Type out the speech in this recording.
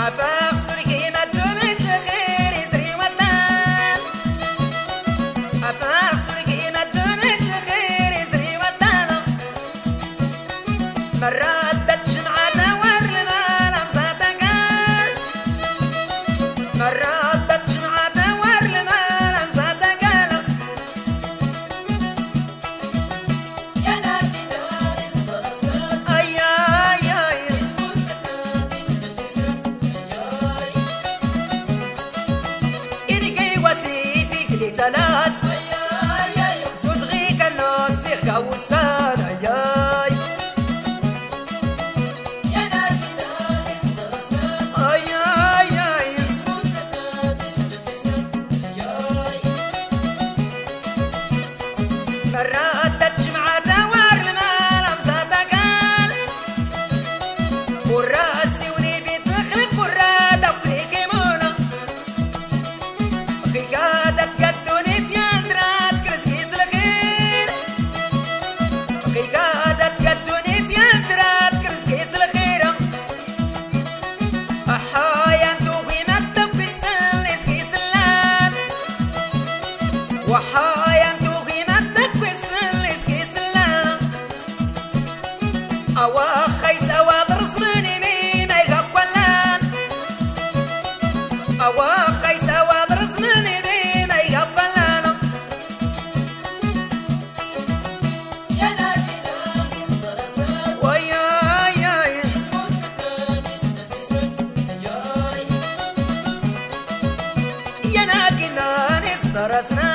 I found وحايا نغينا تكويس لسكيس لام أوا خيس أوا درس مني مي ما يغفلان أوا خيس أوا درس مني مي ما يغفلان يا نادي نادي سبرسات ويا يا يا اسمك نادي سبرسات يا يا نادي نادي سبرسات